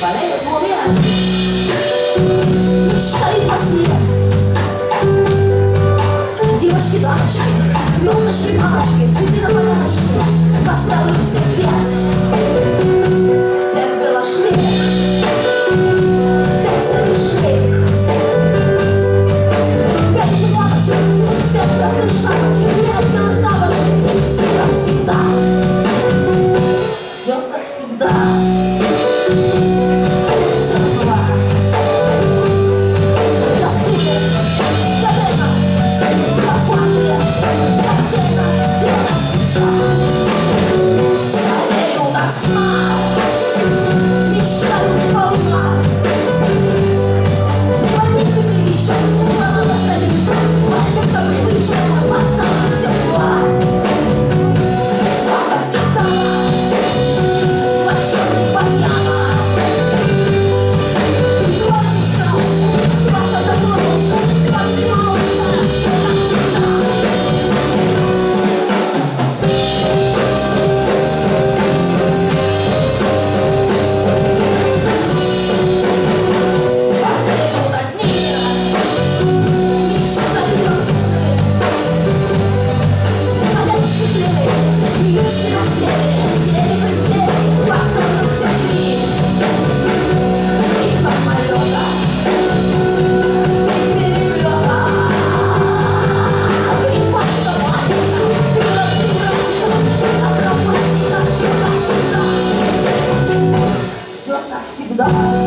болеет в уме Мечтает во сне Девочки, дамочки, звездочки, мамочки Цветы на поляночке Поставлю всех side.